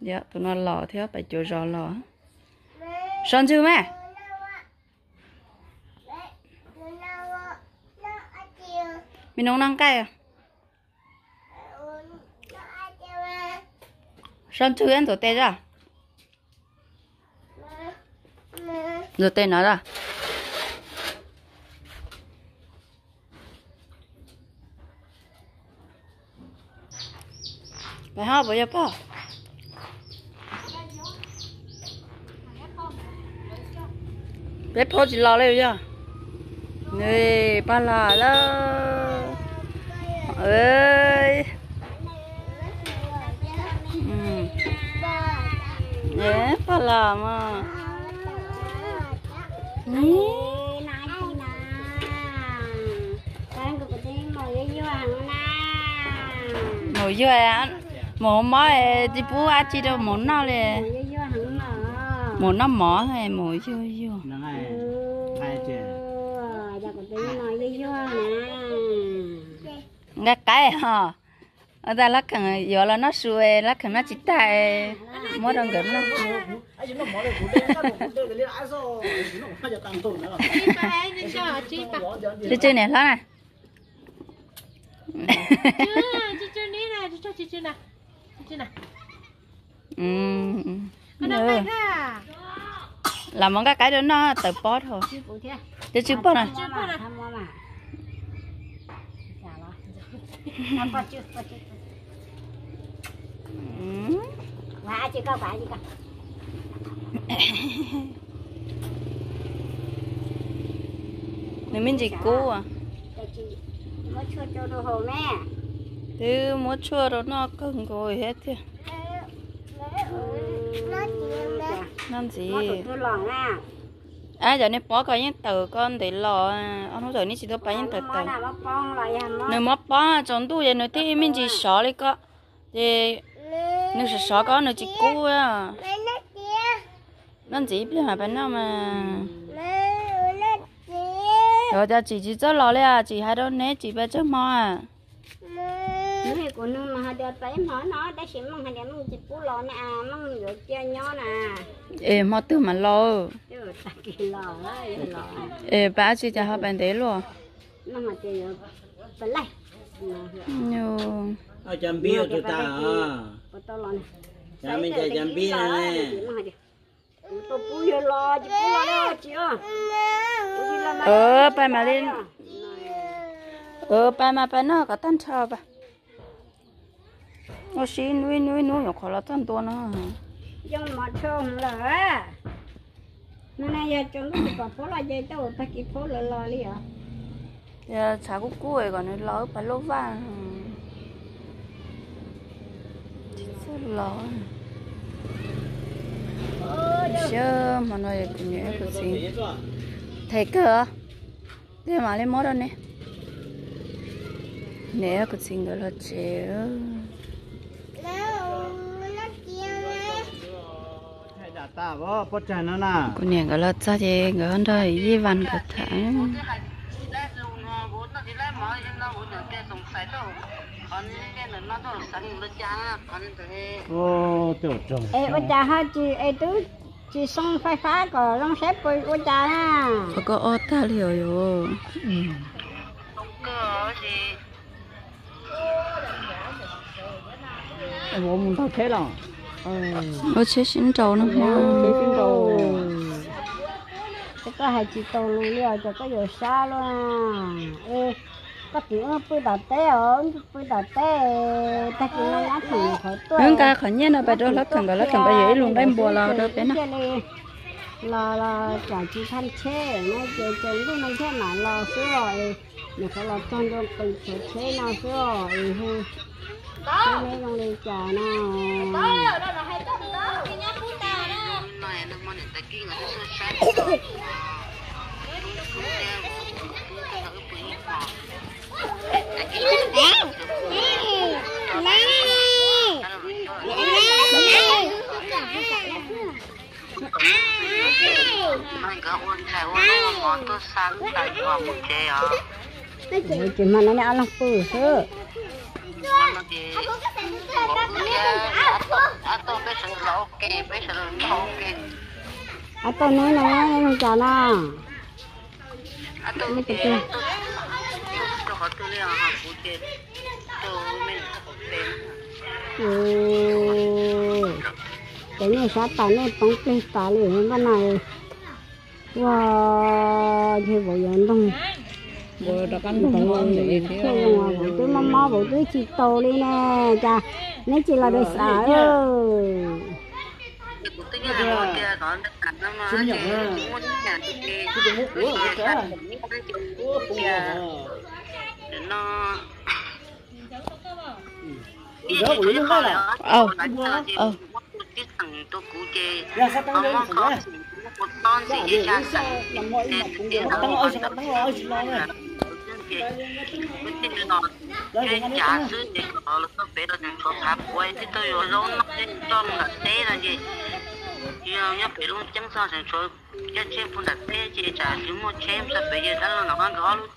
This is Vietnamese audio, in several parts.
dạ tụi nó lò theo phải chỗ rõ lò son chưa mẹ mình nấu năng cay à? Son chưa ăn tổ tê ra rồi tê nó ra mày hả bây giờ bao bé phô chỉ lo lên chưa nè ba là đó ơi nè ba là mà. Nè ngồi dưới ăn một mỏ đi bố ăn chỉ đâu một nào lệ một năm mỏ thôi hay hay chứ nghe cái hả? Ở đây lá cần giờ là nó xuôi lá cần nó chỉ tay mỗi đồng gần nó được lấy ai số nó phải cho tăng tồn nữa chứ chứ này lá này ừ ừ. làm món cái cái đó nó tự bó thôi. Chứ chứ bó này ừ. Quả chị có quả chị có. nếu mình chỉ cũ à? Thứ mua chua đó nó cứng rồi hết thì làm gì Nó à. à giờ này bỏ cái những tờ con để lò ông không giờ này chỉ có bảy những Nó nó hàm nó. nếu mà bỏ trong tủ vậy nữa thì mình chỉ xỏ đi có thì nếu sẽ xỏ có nữa chỉ cũ à. Làm gì biết là bên nào mà. Rồi giờ chỉ chỉ cho lò lên à. Chỉ hai đứa nè chỉ bé cho mò à Nó hay của nó mà đưa tới nó nó đã xỉm mong hay để mong chụp bố lò nè à mong được chơi nhó nè. ê mà từ mà lo ê bà chỉ cho họ bên đấy luôn. Nó mà chơi bên lại. nhiều ở chăm bia cho ta à. mình chơi chăm bia này Tôi bùi chụp bố lò đó chị ơi. ờ bà mà lên. ờ bà mà bà nó có tan chờ bà nó xí nuôi nuôi nuôi nó khó là tan to nó nhưng mà trông là nó này giờ trông nó có phố là dây tao ta kịp phố là lo đi à giờ chả có cua còn nó lỡ bà lố vàng. Rất lỡ. Chứ mà nói cũng nhớ cái gì? Thấy cơ? Thế mà lên mót đâu nè. Nè cái gì đó là chéo cô nè cái là sao vậy cái anh đây gì văn ô tiểu trồng ê ôi cha ha chị ê tứ chị xong phai phá có long xếp ôi ôi cha ha. Có có ô ta liều rồi. Bố muốn thao thế nào ô chế xin trâu nó Thế không xin đồ cái có hai chị tàu luôn liều cho có giờ xa luôn à. Ê có nó bơi đào té ở bơi đào té. Ta kiểu nó nhát thì khỏi tuổi nhưng cả khỏi nhớ nó bây giờ lắc thằng cái lắc thằng bây giờ luôn. đem bùa lao đâu bên nào là là chả chỉ thanh chế nó chơi chơi lúc này thế nào lo sữa rồi. Mình phải là trong trong từng chế nào sữa rồi mấy con đi nào Ôi, chị mà nó đã lắm bự sữa à tôi nói là không trả nào mấy cái kia. ừ. Cái này sao tao này bóng cái tao liền cái này. Wow thì bộ dạng đông vừa đó cắn không ngon để bộ tôi mắm mó bộ tôi chỉ tô đi nè. Cha nếu chỉ là để xả ơi. Ha. Cái cái mút của cái cái. Ủa, cũng nó Đó của những cái là. ờ ờ. Cái thằng tôi cũ chê Ya sao tăng lên ông thử có ra. một con gì để cha sao làm mọi mặt cũng được. Tăng ơi sao tăng ơi xin lo nè. cái trả sư thì họ là có bé là thằng có tháp quay thì tôi rồi nó lên trong là thế là gì giờ nhá bé luôn chẳng sao thành số cái chế phụ đặt thế chế trả chứ một chế sao bây giờ đã là nó ăn đó luôn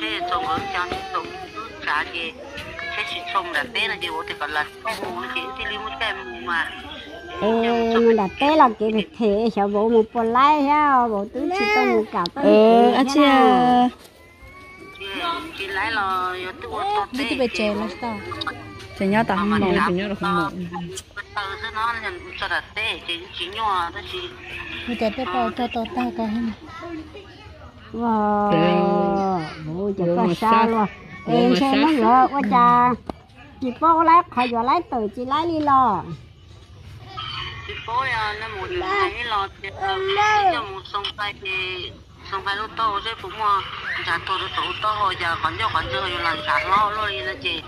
chế trong hướng cho tục trả gì chế chỉ trong đặt thế là gì bộ thì còn là không chỉ thì đi một cái mà ê mình đặt té là cái việc thế sợ bộ một bộ lái ha bộ tứ chỉ có một tới ờ à chị à chỉ lấy là tôi tôi đi thì về chè là sao? chè nhau tao không mong chè nhau là không mong tao sẽ nói là sao đặt thế chỉ chỉ nhỏ đó chỉ người ta phải bao cho tao ta cả hết wow Bộ có mà sao luôn. Ê sát. nó ngựa quá cha. Chỉ bao lái khỏi giờ lái từ chỉ lái đi lo thì bố là nó một người hay lo thì cho một sông phai 上班都到这父母，家都都都到好家，反正反正有人家老了伊那些，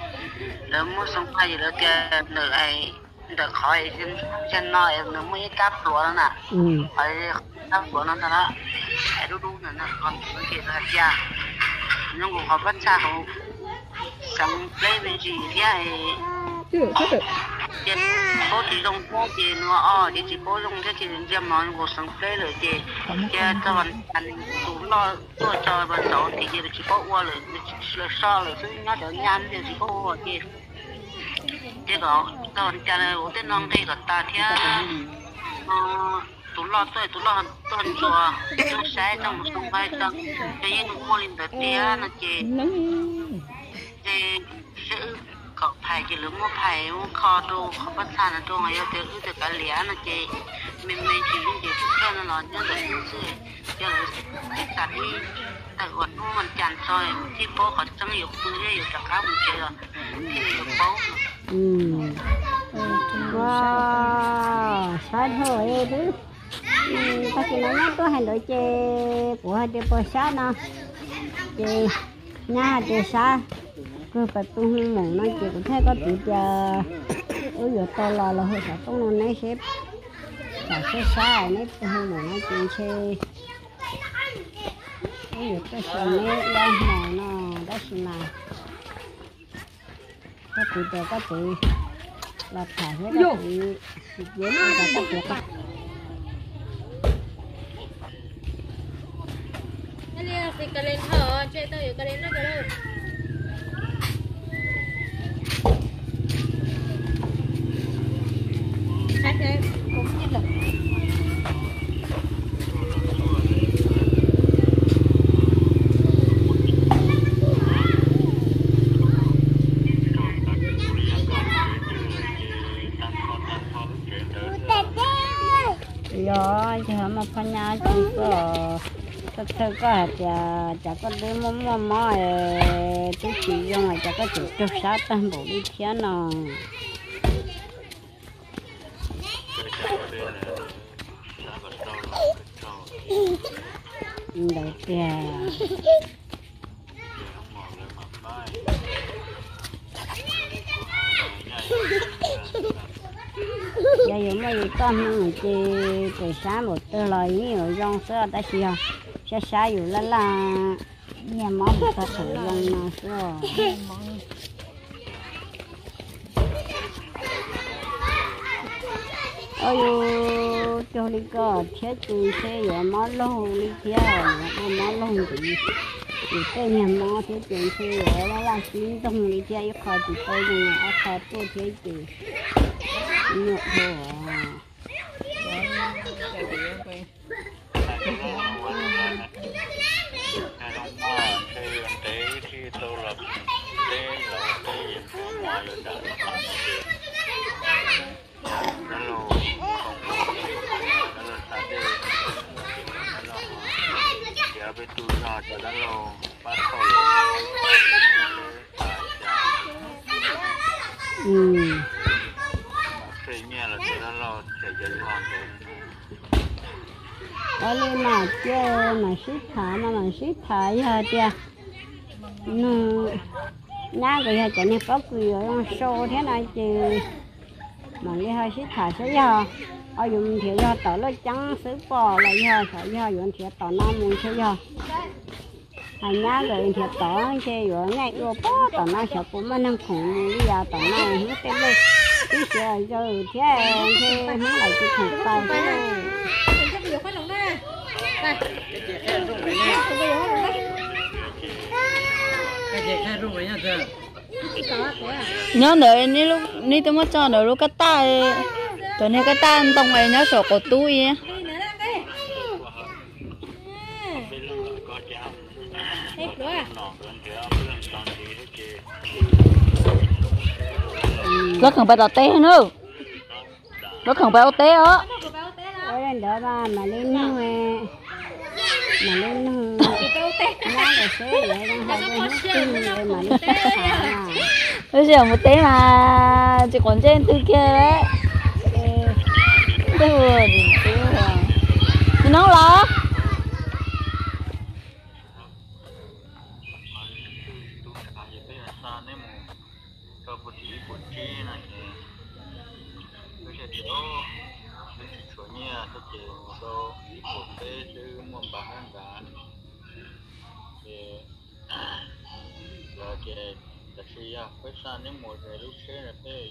那么上班伊那个那哎，那考哎现现那哎那么一干不落了呢，嗯，哎干不落了那，哎都都那那干不落去他家，那我好不差好，上班没几天哎。chứ hết rồi có chỉ dùng cho chị nữa ờ thì chỉ có dùng cho chị riêng mà cuộc sống phê rồi chị chị cho bạn bạn cũng lo tôi cho bạn cháu thì chị chỉ có qua rồi là sao rồi chứ nó đỡ nhăn thì chỉ có qua chị. Chị có cho bạn cha này cũng tên non thì có ta thế. Ờ, tụi lo tôi tụi lo tôi cho tôi sẽ trong một sông bay trong cái những cô linh tới tia nó chị chị thì phải chỉ lúc mà phải mà đồ kho bắt sản là đồ ngày yêu tiêu ưu cái lẻ nó chỉ mình mình chỉ những gì cho nó nó nhân được những gì cho nó cái sản đi tại quán mình chán rồi thì bố họ chẳng yêu tư để yêu chẳng khác mình chơi rồi thì bố ừ wow sao thôi ê ta chỉ nói nhá tôi hành của hai đứa bò sát nè chè nhà chè sát cứ phải tung hương mỏng nó chỉ có thể có tự chờ ôi giờ to lò là hơi sợ tung nó nấy xếp. Cả cái sa nấy tung hương mỏng nó chỉ xe. Ôi giờ cái xe nấy đang màu nó đó xin nào có tự chờ có tự là thả hết có tự dễ mà có tự có Kalian si kalian ha, cek tahu ya kalian nak kalau. Saya kopi lah. rồi chờ một phần nhà chỉ có thật sự có hạt chả chả có đứa mắm mò mò chú chị dùng là chả có chủ chú sát, toàn bộ đi thiên nào. Ừ, đầu kìa. Giờ dùng mấy con nó chỉ từ sáng một tư lời, nhiều rong sữa ta chỉ không xa xa dù là là nhà mắm ta thử lần nào rồi ôi, cho đi có chết từ xe giờ má lông đi kia má lông thì thì tôi nhà má thế từ xe giờ là là chín đồng đi kia yêu khó thì tôi nhà khó tôi thế từ nhộn đồ 嗯。水面了，这个老姐姐就往这。我哩嘛叫嘛是他嘛嘛是他呀的，那。na cái hai cái này bắp quỳ ở sâu thế này chứ mà cái hai xí thả xí giờ ở dùng thì giờ tỏ nó trắng xứ bò lại giờ sợ giờ dùng thì tỏ nó muốn xí giờ hai nhá rồi thì tỏ xe rồi ngay rồi bó tỏ nó sợ cũng mà năm khủng. Bây giờ tỏ nó hết tên lên cái giờ giờ thế thế hắn lại cái khủng. Tay thế. này nhớ nữa ní lúc ní tôi mới cho nữa lúc cái ta tụi này cái ta, tông này nhớ sổ cổ túi Đi nó cần phải tao té nữa. Nó cần phải té á. Mà lên nu mà. Lên bây giờ một té mà chỉ còn trên tư kia đấy. Tư vừa tư thế vừa nó lo với san đến một rồi lúc thế là thế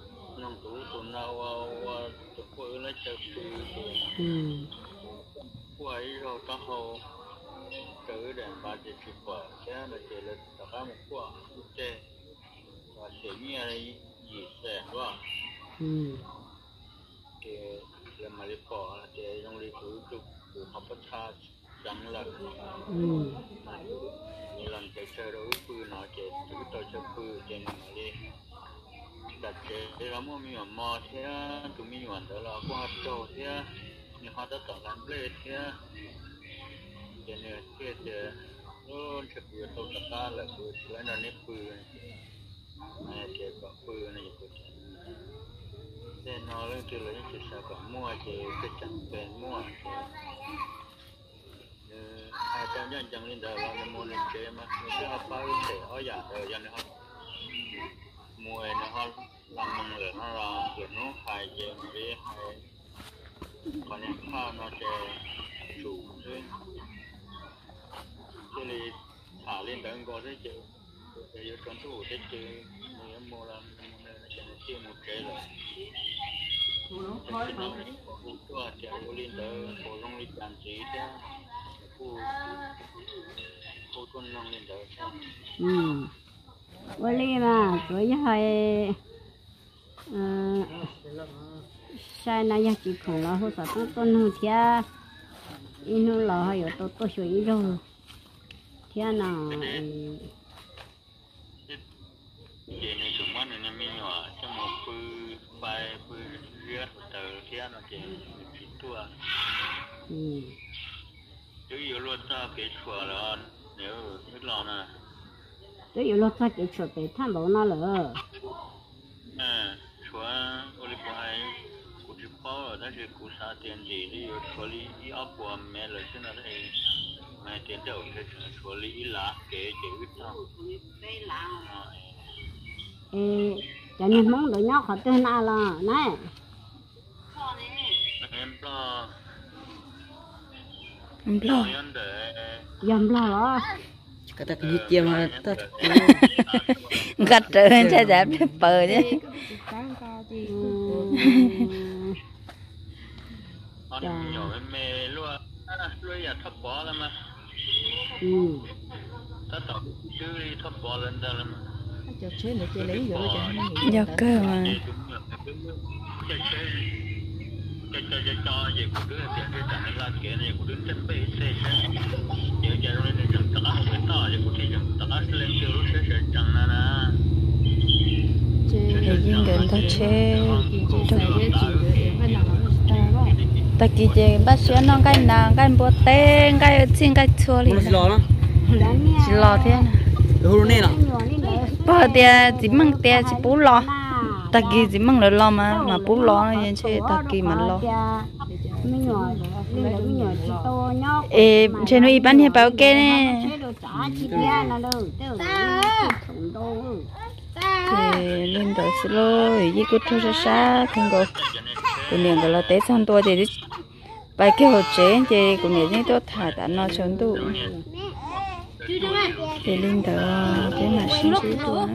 นังตุตุนาวาวาตะเปืนจะปีอืมไหวเราตะเฮาเจอแดนบาดเจ็บกว่าแค่ลาเจริญตะข้ามกว่าเจว่าเสียมีอะไรหยีแสนว่าอืมเจเรามาลิปอเจต้องรีบรู้จุกบุคคลชาติจังหลักอืมหลังจากเจอรู้ปืนหนอเจตุตัวเจอปืนเจนมาลิ đặt chạy để lắm mà mò thế, tụi mình hoàn đó là qua trâu thế như họ đã tạo làm lệ thế. Cho nên thế thì nó chụp vừa tôi là pư lấy nó nếp pư này. Chế có này có thế. Nó lên từ lấy chỉ sợ có mua chế cái chẳng bền mua hai trăm nhân chẳng lên đời là mua lên chế mà. Người ta học bao thể họ giả đời cho nó mua nó họ làm mong nó là người nó hai chế đi còn những pha nó chế chủ thế thế đi thả lên đời có thế chứ để cho con thủ thế chứ nếu mua là mua là một chế rồi cái nó cũng thì anh lên đời cổ long đi bàn chỉ thế cô cô con đi mà với hai ờ sai này giờ chỉ còn là hỗ trợ tôi tôi nuôi thia inu là hay ở tôi tôi sửa ít rồi thia nào về này chúng mình là mình nhỏ cho một bự bài bự riết từ kia nó chỉ chỉ tua ừ chứ yếu luôn ta cái chùa là nếu biết lo nè tôi yêu lúc ta cái chỗ để tham bảo nó lỡ à chùa Oliver hay cụ chỉ đây cụ sa tiền gì đi ở lý ý áp của mẹ là thế nào đây mẹ tiền đầu cái chùa lý lá kế chỉ biết sao ê cho nên mong đứa nhỏ họ tên nào là? Này em lo. Em lo em lo đó cái ta cái tiêm mà ta gắt trở nên cha giảm để bờ chứ Ừ. con nhỏ em mê luôn luôn giờ thấp bó lắm mà ừ. Đó do cơ mà. Thì riêng gần ta chế chế cái gì rồi phải làm ta kỳ chế bắt xuyên nó cái nàng cái bố tên cái xin cái chua đi nó lo nó chỉ lo thế nè rồi nè nào bữa tia chỉ măng tia chỉ bố lo. Ta kỳ chỉ măng rồi lo mà mà bố lo nó vậy chứ ta kỳ mà lo. Chỉ ê trên nó bán hiệp bảo kê nè tiền thì lên tới xin lỗi gì cũng thôi xa không có của niệm đó là tết xong tôi thì bài kia hồ chế thì của niệm như tôi thả đã nó trốn tụ thì lên tới thế mà xin chú tôi